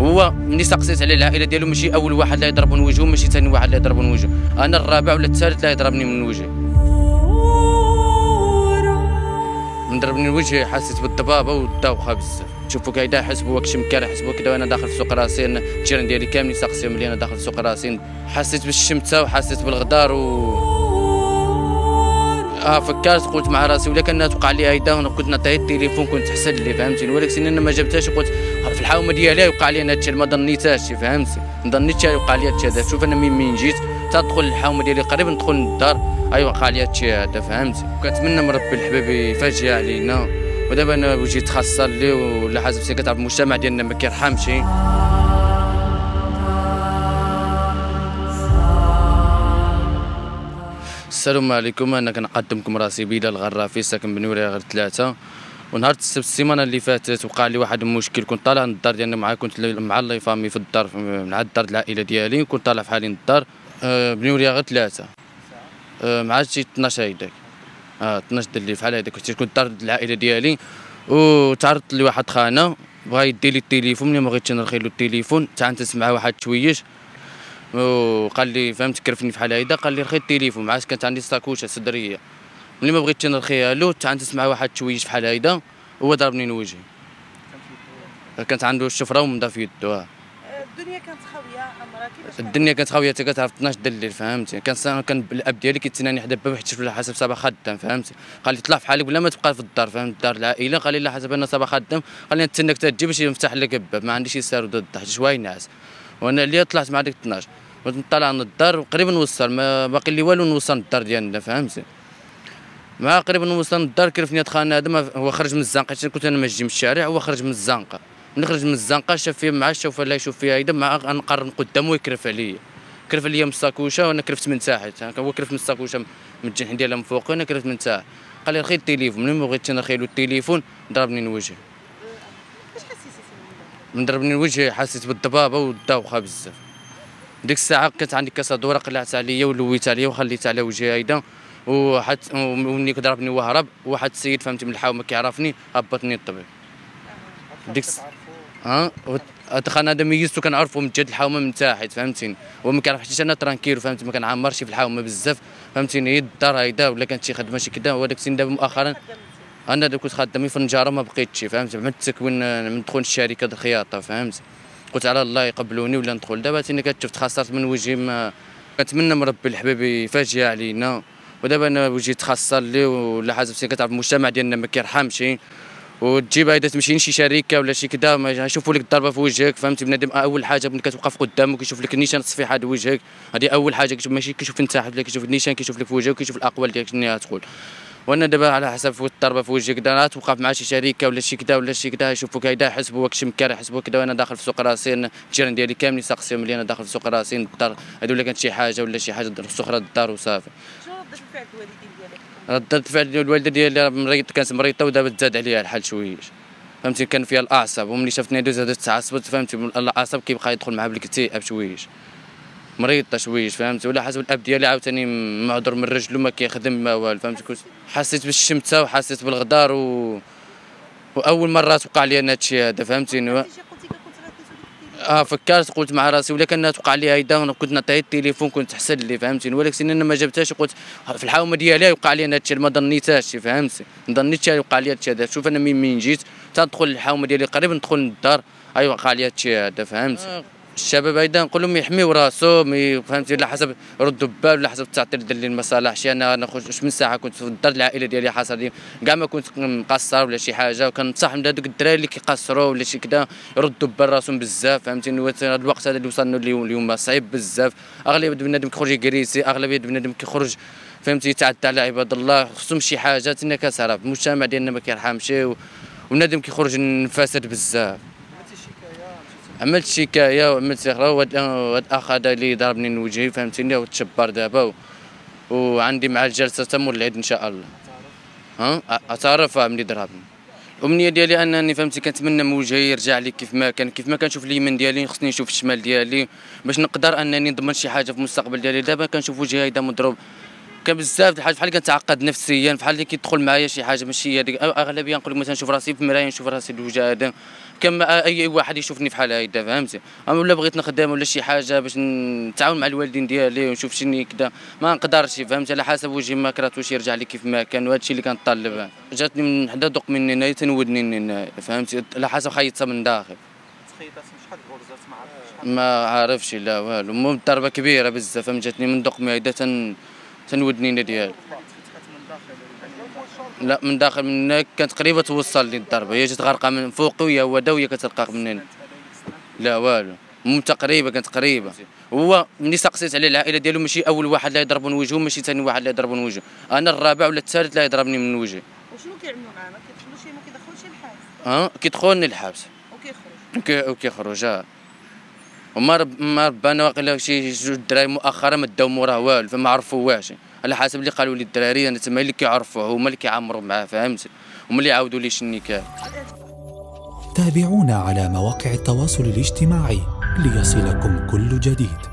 هو ملي سقسيت على العائلة ديالو ماشي أول واحد اللي يضرب من وجهه ماشي ثاني واحد اللي يضرب من وجهه. أنا الرابع ولا الثالث اللي يضربني من وجهي. من ضربني وجهي حسيت بالضبابة والدوخة بزاف. شوفوا كايدا حسبوا كش مكان حسبوا كذا وأنا داخل في سوق راسين. الجيران ديالي كاملين سقسيهم لي أنا داخل في سوق راسين. حسيت بالشمتة وحسيت بالغدار و آه فكرت قلت مع راسي ولا كان توقع لي هيدا كنت نعطيه التليفون كنت حسن لي فهمتيني ولكن أنا ما جبتهاش قلت في الحومة ديالي يوقع لي أنا هادشي ما ظنيتهاش فهمتي ما ظنيتش يوقع لي هادشي هذا. شوف أنا من من جيت تدخل الحومة ديالي قريب ندخل للدار أي وقع لي هادشي هذا فهمتي كنتمنى من ربي الحبيب يفاجئ علينا. ودابا أنا وجيت خاصة لي ولا حاجة كتعرف المجتمع ديالنا ما كيرحمش. السلام عليكم. أنا كنقدمكم راسي بلال الغرافي ساكن بنوريه غير ثلاثة. ونهار السبت السيمانة اللي فاتت وقع لي واحد المشكل كنت طالع من الدار ديالنا معايا كنت مع الله فامي في الدار مع الدار العائلة ديالي. كنت طالع في حالي الدار. أه بنوريه غير ثلاثة. أه مع شي 12 هيداك. آه 12 الليل فحال هذاك كنت الدار العائلة ديالي وتعرضت لي واحد خانة بغا يدي لي التليفون. ملي ما بغيتش نرخي له التليفون تعنتس مع واحد شويش. وقال لي فهمت كرفني في حال هيدا؟ قال لي رخي التليفون مع كانت عندي ساكوشه صدريه ملي ما بغيتش نرخيها له تعنتس مع واحد شويش في حال هيدا هو ضربني نوجهي. كانت عنده الشفره ومضى في يده الدنيا كانت خاوية أمرا كيفاش الدنيا كانت خاوية حتى كتعرف 12 د الليل فهمتي. كان كان الأب ديالي كيتسناني حدا الباب حيت على حسب صباح خدام فهمتي. قال لي طلع في حالك ولا ما تبقى في الدار فهمت. الدار العائلة قال لي لا حسب أنا صباح خدام. قال لي نتسناك تجي باش يفتح لك الباب ما عنديش يسار ضد حيت شوية ناس. وأنا اللي طلعت مع ديك 12 ونطلع من الدار قريب نوصل ما باقي لي والو نوصل للدار ديالنا فهمتي مع قريب نوصل للدار كرفني دخلنا هذا؟ هو خرج من الزنقة كنت أنا ماشي من الشارع هو خرج من الزنقة. نخرج من الزنقة شاف فيه مع شوف لا يشوف فيها هيدا مع نقرب قدامه يكرف عليا. كرف عليا من الساكوشة وأنا كرفت من تحت هو كرف من الساكوشة من الجنح ديالها من فوق وأنا كرفت من تحت قال لي رخي التليفون. ملي ما بغيتش نرخي له التليفون ضربني حسيتي من ضربني نوجه حسيت بالضبابه والدوخه بزاف. ديك الساعة كانت عندي كاسه دوره قلعت عليا ولويت عليا وخليت على وجهي هيدا وحد ومني ضربني وهرب واحد السيد فهمتي من الحاومة كيعرفني هبطني الطبيب. ديك ها؟ دخلنا هذا ميزتو كنعرفو من جهة الحومه من تحت فهمتيني؟ هو ما كيعرف حتى أنا ترانكيلو فهمتي؟ ما كنعمرش في الحومه بزاف فهمتيني؟ هي الدار هيدا ولا كانت شي خدمة شي كذا وهذاك السن دابا مؤخرا أنا كنت خدامي في النجارة ما بقيتش فهمتي من التكوين من دخول الشركة الخياطه فهمتي قلت على الله يقبلوني ولا ندخل. دابا تيني كتشوف تخسرت من وجهي ما كنتمنى من ربي الحبيب يفاجئ علينا. ودابا أنا وجهي تخسر لي ولا حاجة كتعرف المجتمع ديالنا ما كيرحمش. وتجيب هيدا تمشي لشي شركة ولا شي كذا يشوفوا لك الضربة في وجهك فهمتي بنادم أول حاجة ملي كتوقف قدامك كيشوف لك النيشان الصفيحه د وجهك. هذه أول حاجة ماشي كيشوف انت ولا كيشوف النيشان كيشوف لك في وجهك كيشوف الأقوال ديالك شنو تقول. وأنا دابا على حسب الضربه في وجهك كذا توقف مع شي شركة ولا شي كذا ولا شي كذا يشوفوك هيدا يحسبوا واش مكار يحسبوا كذا وأنا داخل في سوق راسين الجيران ديالي كاملين ساقسيهم ملي أنا داخل في سوق راسين الدار هادو ولا كانت شي حاجة ولا شي حاجة سخرة الدار وصافي. شنو ردة الوالدين ديالك؟ ردة الوالدة ديالي مريض كانت مريضة ودابا تزاد عليها الحال شويش فهمتي؟ كان فيها الأعصاب وملي شفتني دوز هذا تعصبت فهمتي؟ الأعصاب كيبقى يدخل معها بالاكتئاب شويش مريضه شويش فهمتي ولا حسب الاب ديالي عاوتاني معذور من رجلو ما كيخدم ما والو فهمتي كنت حسيت بالشمتة وحسيت بالغدار و... وأول مرة توقع لي أنا هادشي هذا فهمتيني؟ آه فكرت قلت مع راسي ولا كان توقع لي هيدا كنت نعطيه التليفون كنت احسن لي فهمتيني؟ ولكن أنا ما جبتهاش قلت في الحومة ديالي يوقع لي أنا هادشي ما ظنيتهاش فهمتي؟ ما ظنيتش يوقع لي هادشي هذا. شوف أنا من من جيت تندخل الحومة ديالي قريب ندخل للدار اي وقع لي هادشي هذا فهمتي؟ آه. الشباب هيدا نقول لهم يحميو راسو فهمتي على حسب ردوا البال على حسب التعطيل ديال المصالح شي أنا نخرج من ساعة كنت في الدار العائلة ديالي حاصل كاع ما كنت مقصر ولا شي حاجة وكنصح من هذوك الدراري اللي كيقصروا ولا شي كذا يردوا بال راسهم بزاف فهمتيني هذا الوقت هذا اللي وصلنا اليوم اليوم صعيب بزاف. أغلبية بنادم كيخرج يكريسي أغلبية بنادم كيخرج فهمتي يتعدى على عباد الله خصهم شي حاجة تنا كتعرف المجتمع ديالنا ما كيرحمش ونادم كيخرج فاسد بزاف. عملت شكاية وعملت أخرى وهاد الاخ هذا اللي ضربني من وجهي فهمتيني؟ هو تشبر دابا وعندي مع الجلسة تم العيد إن شاء الله. ها؟ أتعرف ملي ضربني. الامنيه ديالي أنني فهمتي كنتمنى من وجهي يرجع لي كيف ما كان كيف ما كنشوف اليمين ديالي خصني نشوف الشمال ديالي باش نقدر أنني نضمن شي حاجة في المستقبل ديالي. دابا كنشوف وجهي هيدا مضروب. كان بزاف د الحاجات بحال كنتعقد نفسيا بحال اللي كيدخل معايا شي حاجة ماشي هذيك أغلبية نقول لك مثلا نشوف راسي في المرايه نشوف راسي الوجه هذا. كما أي واحد يشوفني بحال هكذا فهمتي؟ أما ولا بغيت نخدم ولا شي حاجة باش نتعاون مع الوالدين ديالي ونشوف شني كذا ما نقدرش فهمتي؟ على حسب وجهي ما كرهتوش يرجع لي كيف ما كان وهذا الشيء اللي كنطلب. جاتني من حدا دوق مني هنايا تنودني هنايا فهمتي؟ على حسب خيطتها من داخل. تخيطات شحال غرزات ما عرفتش. ما عارفش لا والو. المهم ضربة كبيرة بزاف جاتني من دوق معده تن تنودني ديال تفتحت من داخل يعني لا من داخل من هناك كانت قريبة توصل لي الضربه هي جات غارقه من فوقي وهي هو وهي كتلقاك من هنا لا والو. المهم تقريبا كانت قريبة. هو ملي سقسيت على العائلة ديالو ماشي أول واحد اللي يضرب من وجهه ماشي ثاني واحد اللي يضرب من وجهه. أنا الرابع ولا الثالث اللي يضربني من وجهي. وشنو كيعملوا معنا كيدخلوا شي ما كيدخلوش الحبس. ها؟ كيدخلني الحبس. وكيخرج. وكي- وكيخرج آه. وما رب ما ربنا واقيلا شي جوج الدراري مؤخرا ما داو موراه والو فما عرفوهاش على حسب اللي قالوا لي الدراري أنا تما اللي كيعرفوه هما اللي كيعمروا معاه فهمت هما اللي عاودوا لي كان. تابعونا على مواقع التواصل الاجتماعي ليصلكم كل جديد.